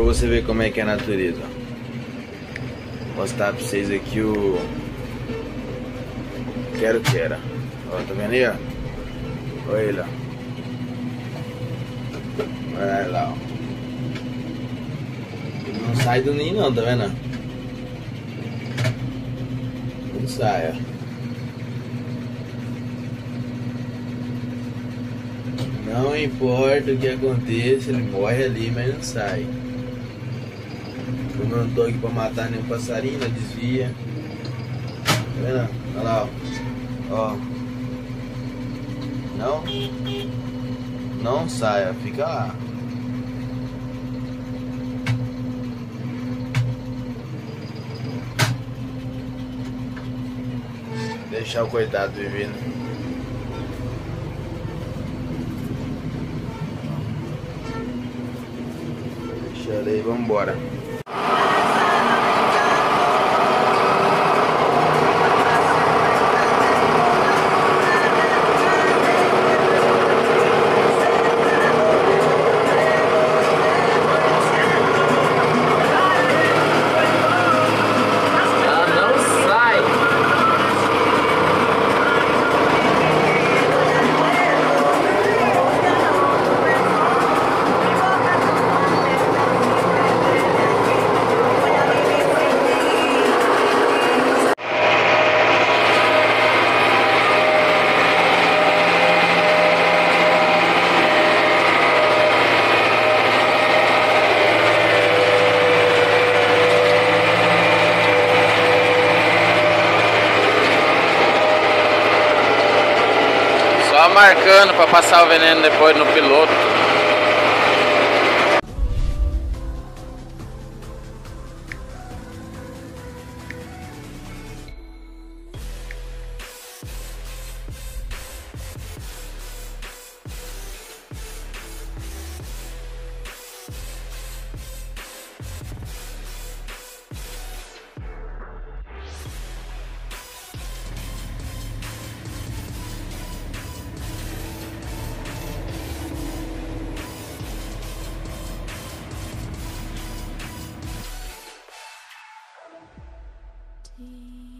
pra você ver como é que é a natureza. Vou mostrar pra vocês aqui o. Quero que era. Ó, tá vendo aí, ó? Olha ele, ó. Olha lá, ó. Ele não sai do ninho não, tá vendo? Não sai, ó. Não importa o que aconteça, ele morre ali, mas não sai. Tô aqui pra matar nenhum passarinho, não desvia. Tá vendo? Olha lá, ó. ó. Não? Não sai, ó. Fica lá. Deixar o coitado vivendo. Chorei, vambora. Ela não sai. Só marcando pra passar o veneno depois no piloto. see.